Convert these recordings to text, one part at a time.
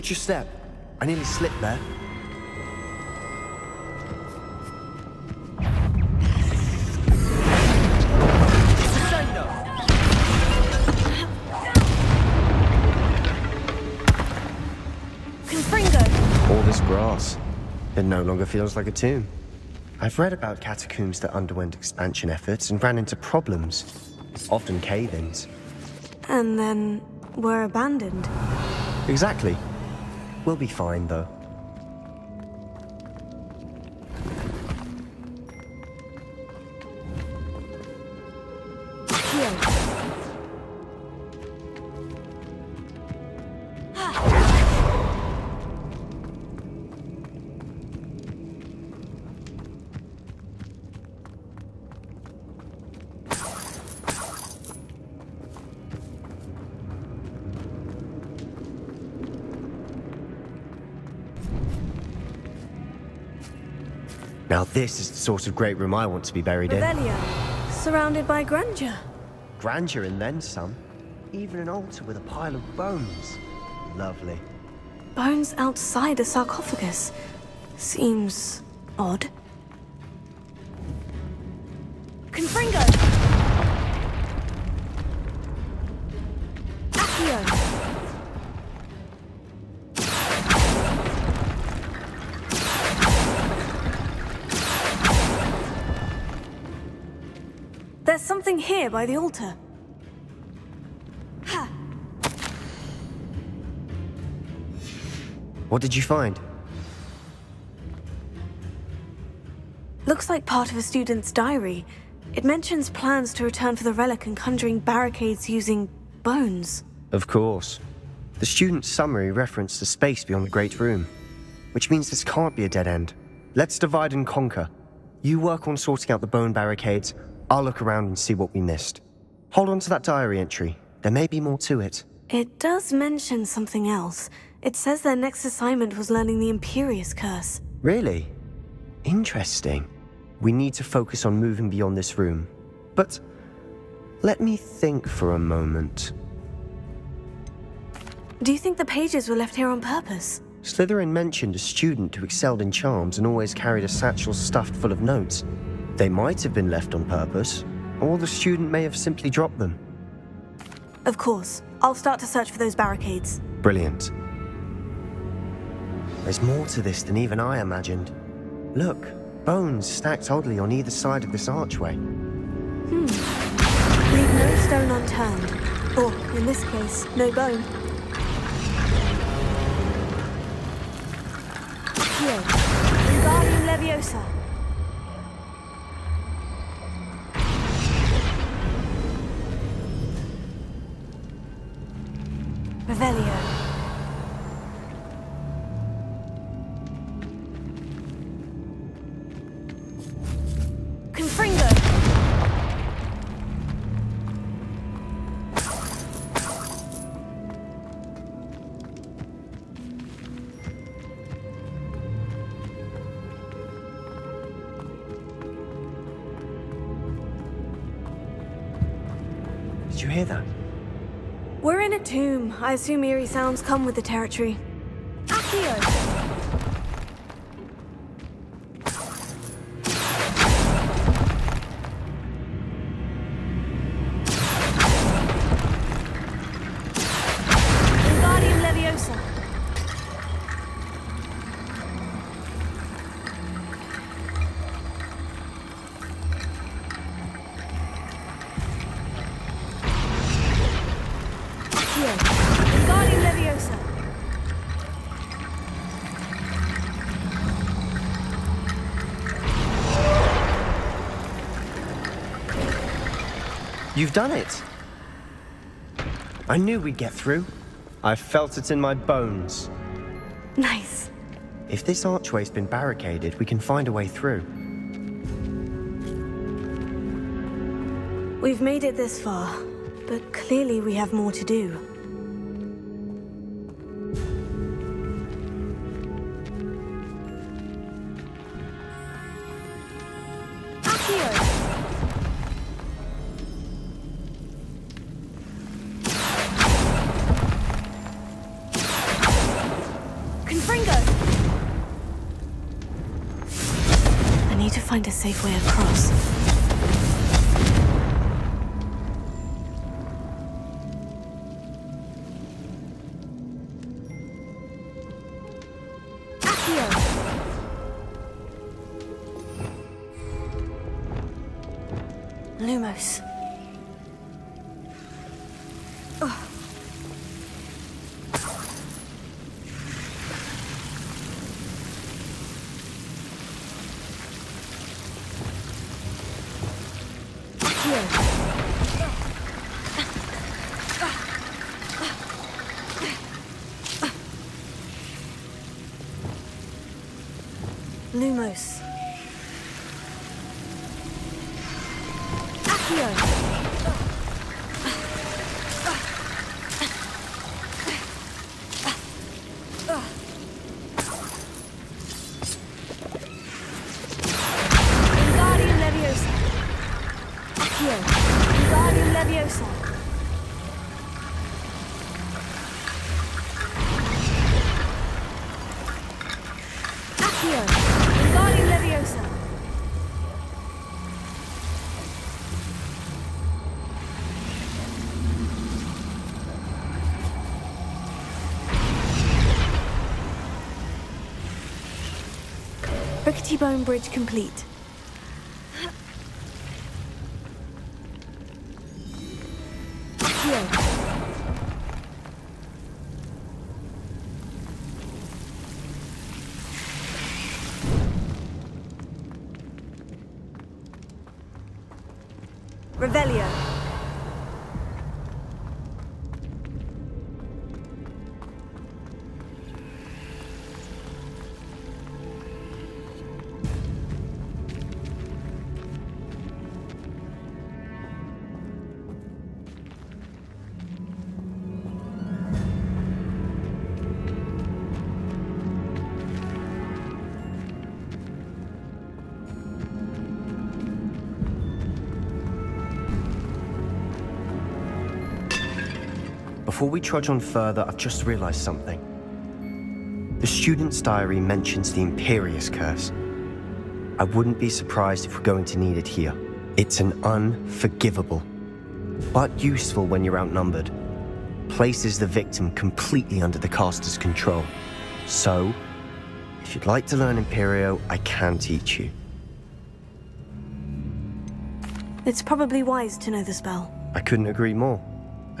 watch your step. I nearly slipped there. Confringo! All this grass. It no longer feels like a tomb. I've read about catacombs that underwent expansion efforts and ran into problems, often cave-ins. And then were abandoned. Exactly. We'll be fine, though. This is the sort of great room I want to be buried in. Revelio. Surrounded by grandeur. Grandeur and then some. Even an altar with a pile of bones. Lovely. Bones outside a sarcophagus. Seems odd. Confringo! Something here by the altar. Ha! What did you find? Looks like part of a student's diary. It mentions plans to return for the relic and conjuring barricades using bones. Of course. The student's summary referenced the space beyond the Great Room, which means this can't be a dead end. Let's divide and conquer. You work on sorting out the bone barricades, I'll look around and see what we missed. Hold on to that diary entry. There may be more to it. It does mention something else. It says their next assignment was learning the Imperius Curse. Really? Interesting. We need to focus on moving beyond this room. But let me think for a moment. Do you think the pages were left here on purpose? Slytherin mentioned a student who excelled in charms and always carried a satchel stuffed full of notes. They might have been left on purpose, or the student may have simply dropped them. Of course. I'll start to search for those barricades. Brilliant. There's more to this than even I imagined. Look, bones stacked oddly on either side of this archway. Hmm. Leave no stone unturned. Or, in this case, no bone. Here. Wingardium Leviosa. I assume eerie sounds come with the territory. You've done it! I knew we'd get through. I felt it in my bones. Nice. If this archway's been barricaded, we can find a way through. We've made it this far, but clearly we have more to do. Find a safe way across. Lumos. Rickety Bone Bridge complete. Before we trudge on further, I've just realized something. The student's diary mentions the Imperius Curse. I wouldn't be surprised if we're going to need it here. It's an unforgivable, but useful when you're outnumbered. Places the victim completely under the caster's control. So, if you'd like to learn Imperio, I can teach you. It's probably wise to know the spell. I couldn't agree more.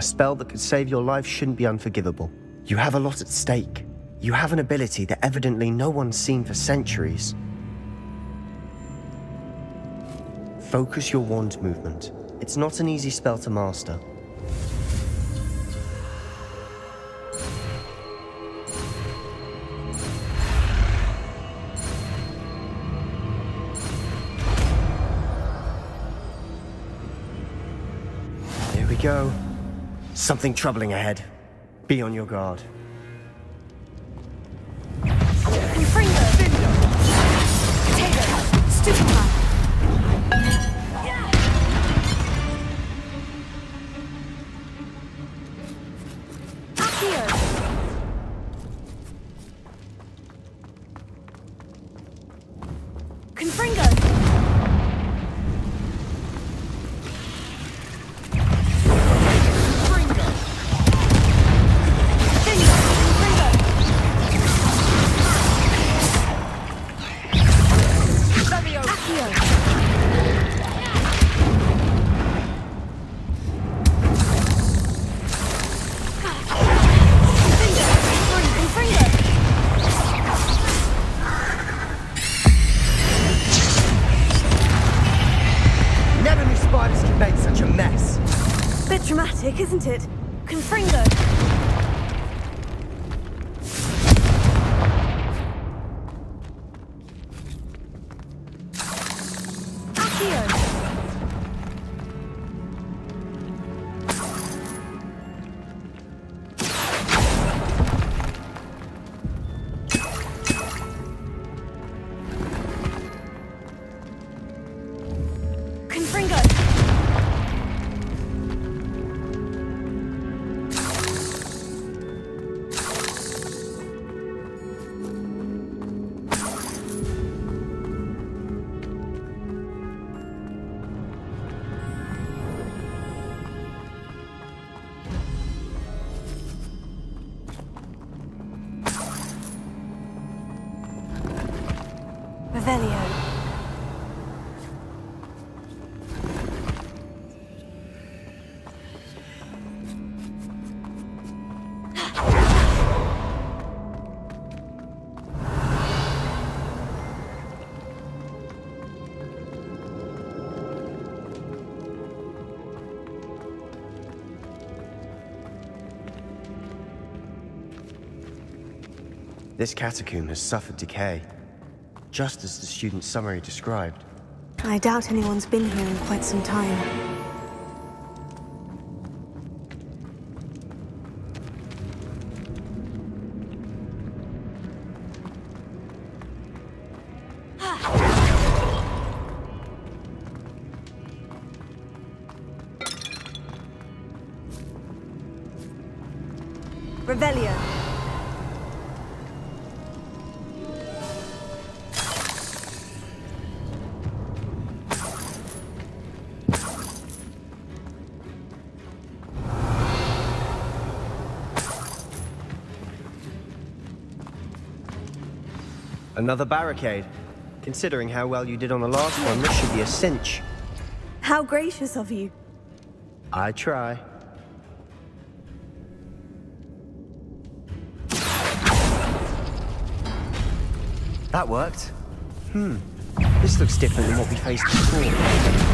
A spell that could save your life shouldn't be unforgivable. You have a lot at stake. You have an ability that evidently no one's seen for centuries. Focus your wand movement. It's not an easy spell to master. Here we go. Something troubling ahead. Be on your guard. This catacomb has suffered decay, just as the student summary described. I doubt anyone's been here in quite some time. Revelio. Another barricade. Considering how well you did on the last one, this should be a cinch. How gracious of you. I try. That worked. Hmm. This looks different than what we faced before.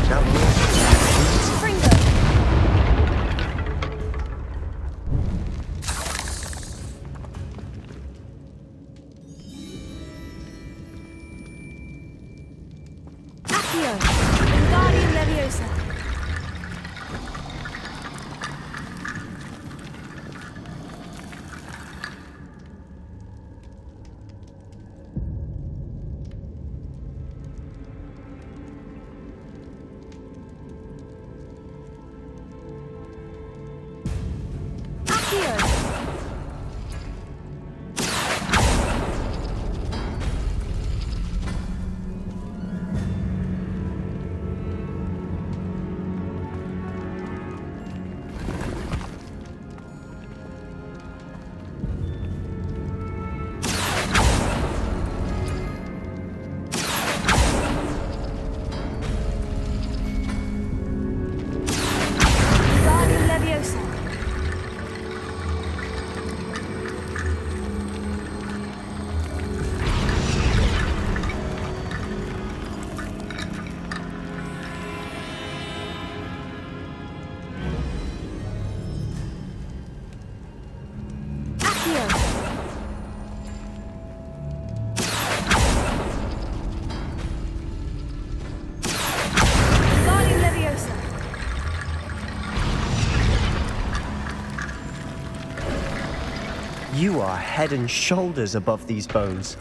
Are head and shoulders above these bones.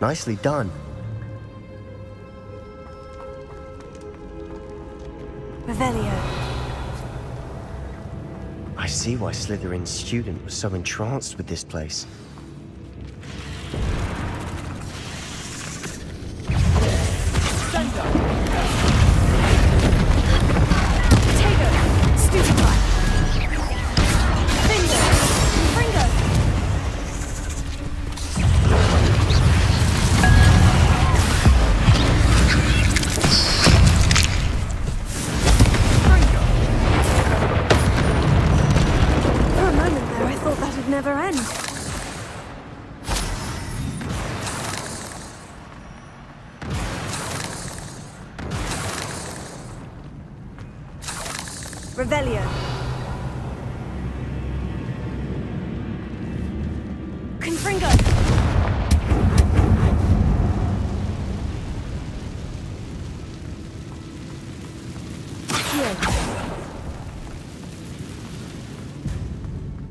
Nicely done. Revelio. I see why Slytherin's student was so entranced with this place.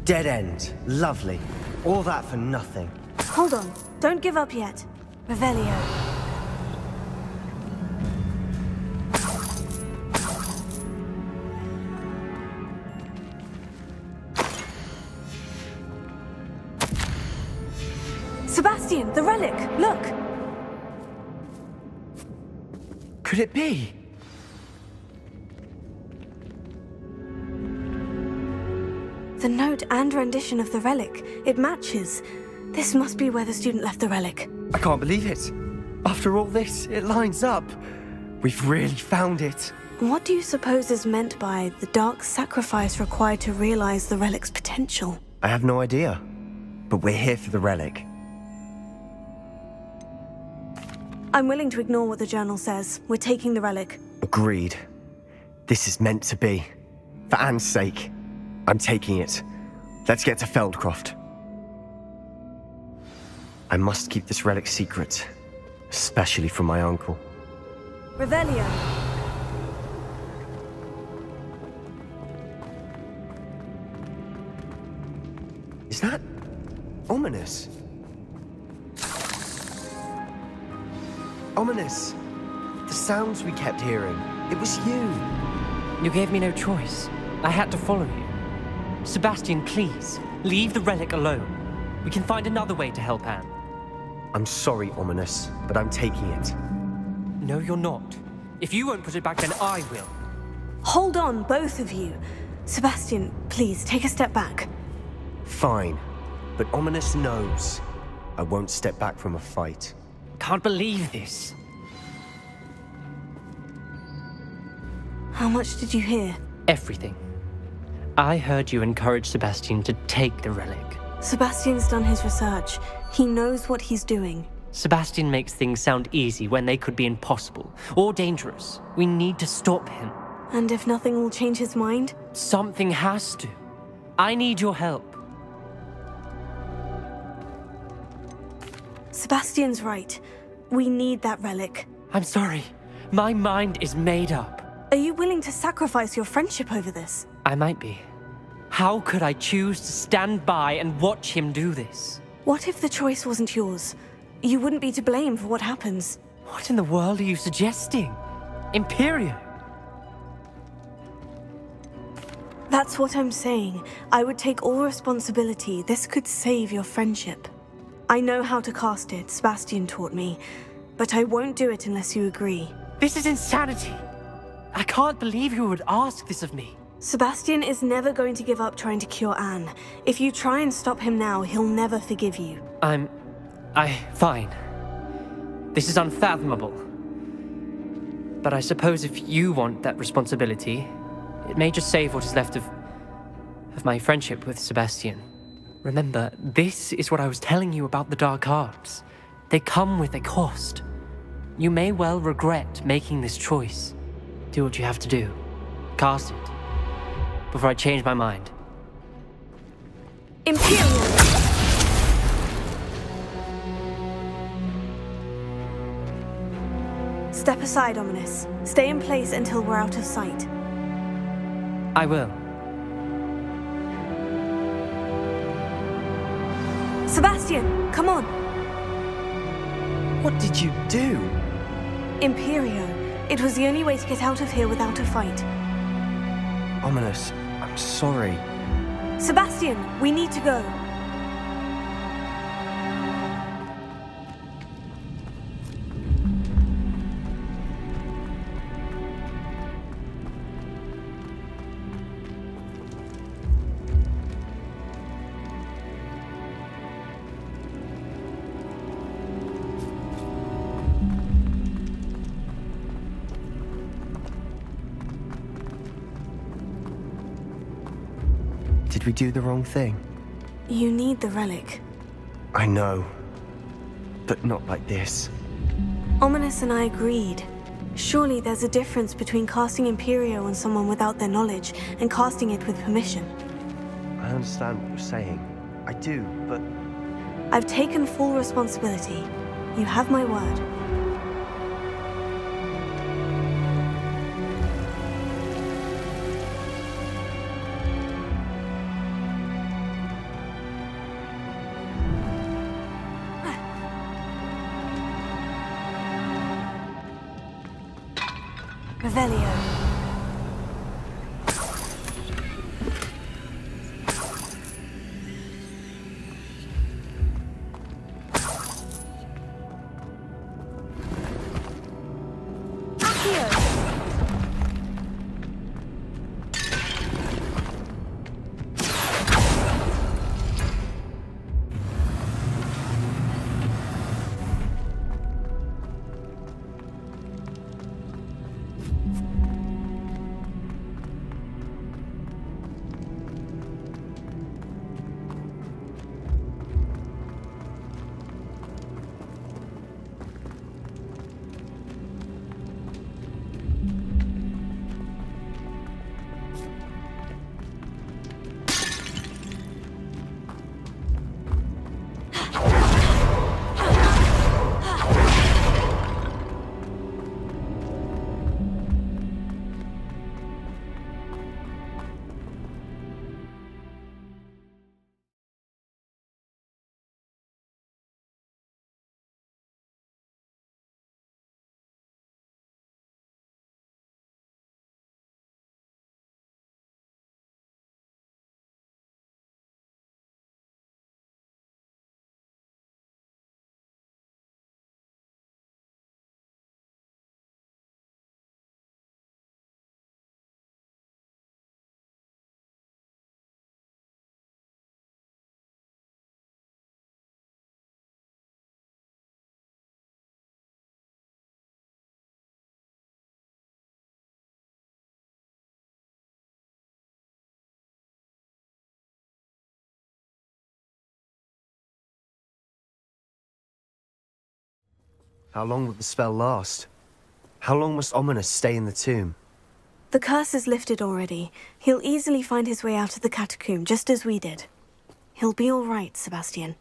Dead end. Lovely. All that for nothing. Hold on. Don't give up yet. Revelio. Sebastian, the relic! Look! Could it be? And rendition of the relic. It matches. This must be where the student left the relic. I can't believe it. After all this, it lines up. We've really found it. What do you suppose is meant by the dark sacrifice required to realize the relic's potential? I have no idea. But we're here for the relic. I'm willing to ignore what the journal says. We're taking the relic. Agreed. This is meant to be. For Anne's sake, I'm taking it. Let's get to Feldcroft. I must keep this relic secret, especially from my uncle. Revelio. Is that Ominis? Ominis. The sounds we kept hearing. It was you. You gave me no choice. I had to follow you. Sebastian, please, leave the relic alone. We can find another way to help Anne. I'm sorry, Ominis, but I'm taking it. No, you're not. If you won't put it back, then I will. Hold on, both of you. Sebastian, please, take a step back. Fine. But Ominis knows. I won't step back from a fight. Can't believe this. How much did you hear? Everything. I heard you encourage Sebastian to take the relic. Sebastian's done his research. He knows what he's doing. Sebastian makes things sound easy when they could be impossible or dangerous. We need to stop him. And if nothing will change his mind? Something has to. I need your help. Sebastian's right. We need that relic. I'm sorry. My mind is made up. Are you willing to sacrifice your friendship over this? I might be. How could I choose to stand by and watch him do this? What if the choice wasn't yours? You wouldn't be to blame for what happens. What in the world are you suggesting? Imperio? That's what I'm saying. I would take all responsibility. This could save your friendship. I know how to cast it, Sebastian taught me, but I won't do it unless you agree. This is insanity. I can't believe you would ask this of me. Sebastian is never going to give up trying to cure Anne. If you try and stop him now, he'll never forgive you. I'm. I. fine. This is unfathomable. But I suppose if you want that responsibility, it may just save what is left of. of my friendship with Sebastian. Remember, this is what I was telling you about the Dark Arts. They come with a cost. You may well regret making this choice. Do what you have to do. Cast it. Before I change my mind. Imperio! Step aside, Ominis. Stay in place until we're out of sight. I will. Sebastian, come on! What did you do? Imperio. It was the only way to get out of here without a fight. Ominis, I'm sorry. Sebastian, we need to go. Did we do the wrong thing? You need the relic. I know. But not like this. Ominis and I agreed. Surely there's a difference between casting Imperio on someone without their knowledge and casting it with permission. I understand what you're saying. I do, but I've taken full responsibility. You have my word. How long will the spell last? How long must Ominis stay in the tomb? The curse is lifted already. He'll easily find his way out of the catacomb, just as we did. He'll be all right, Sebastian.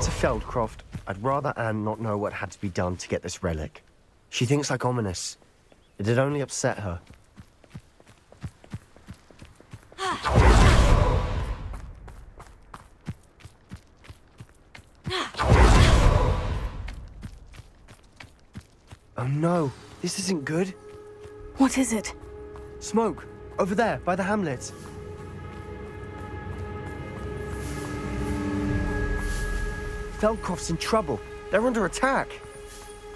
Get to Feldcroft, I'd rather Anne not know what had to be done to get this relic. She thinks like Ominis. It'd only upset her. oh no, this isn't good. What is it? Smoke, over there, by the hamlet. Feldcroft's in trouble. They're under attack.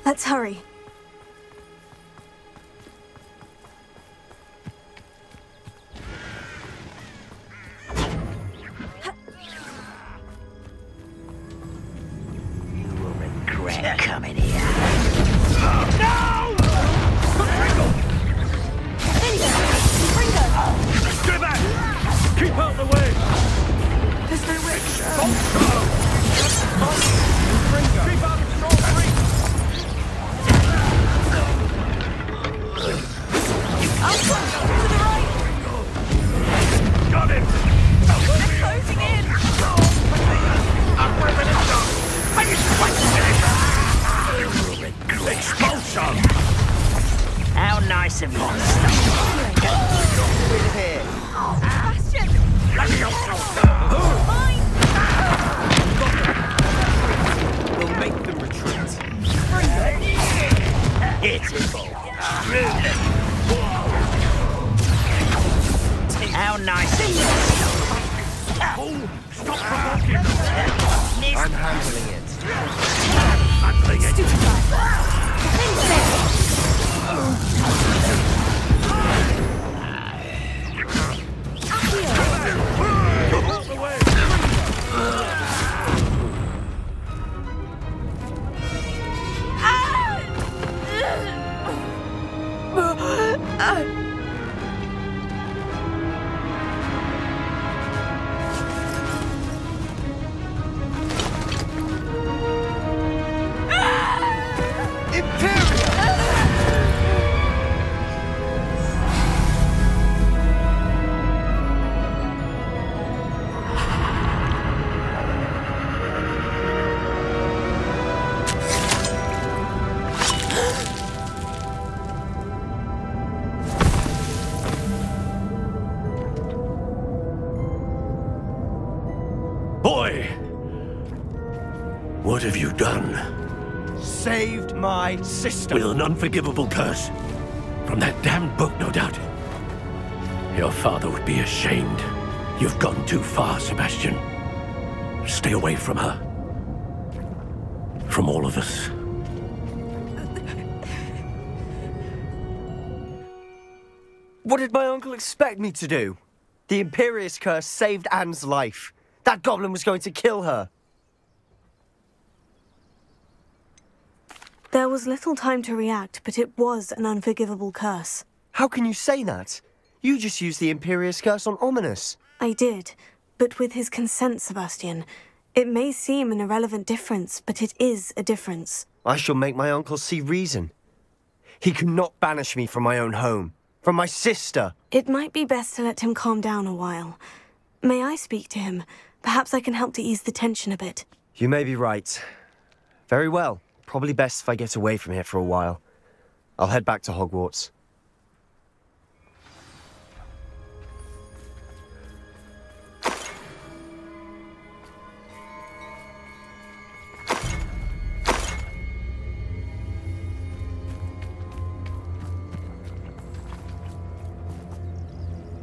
Let's hurry. How nice of you! Oh, stop provoking! I'm handling it. I'm playing it. Stupefied. Defend sister. With an unforgivable curse. From that damned book, no doubt. Your father would be ashamed. You've gone too far, Sebastian. Stay away from her. From all of us. What did my uncle expect me to do? The Imperius curse saved Anne's life. That goblin was going to kill her. There was little time to react, but it was an unforgivable curse. How can you say that? You just used the Imperius curse on Ominis. I did, but with his consent, Sebastian. It may seem an irrelevant difference, but it is a difference. I shall make my uncle see reason. He cannot banish me from my own home, from my sister. It might be best to let him calm down a while. May I speak to him? Perhaps I can help to ease the tension a bit. You may be right. Very well. Probably best if I get away from here for a while. I'll head back to Hogwarts.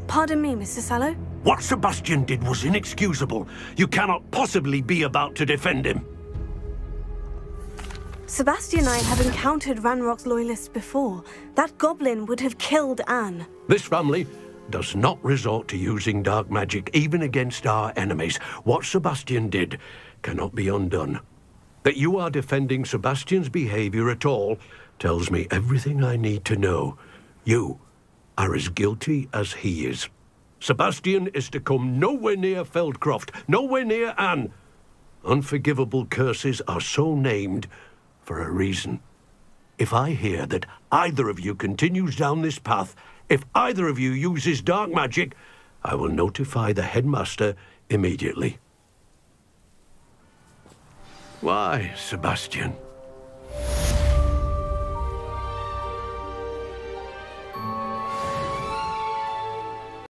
Pardon me, Mr. Sallow. What Sebastian did was inexcusable. You cannot possibly be about to defend him. Sebastian and I have encountered Ranrock's loyalists before. That goblin would have killed Anne. This family does not resort to using dark magic even against our enemies. What Sebastian did cannot be undone. That you are defending Sebastian's behavior at all tells me everything I need to know. You are as guilty as he is. Sebastian is to come nowhere near Feldcroft, nowhere near Anne. Unforgivable curses are so named for a reason. If I hear that either of you continues down this path, if either of you uses dark magic, I will notify the headmaster immediately. Why, Sebastian?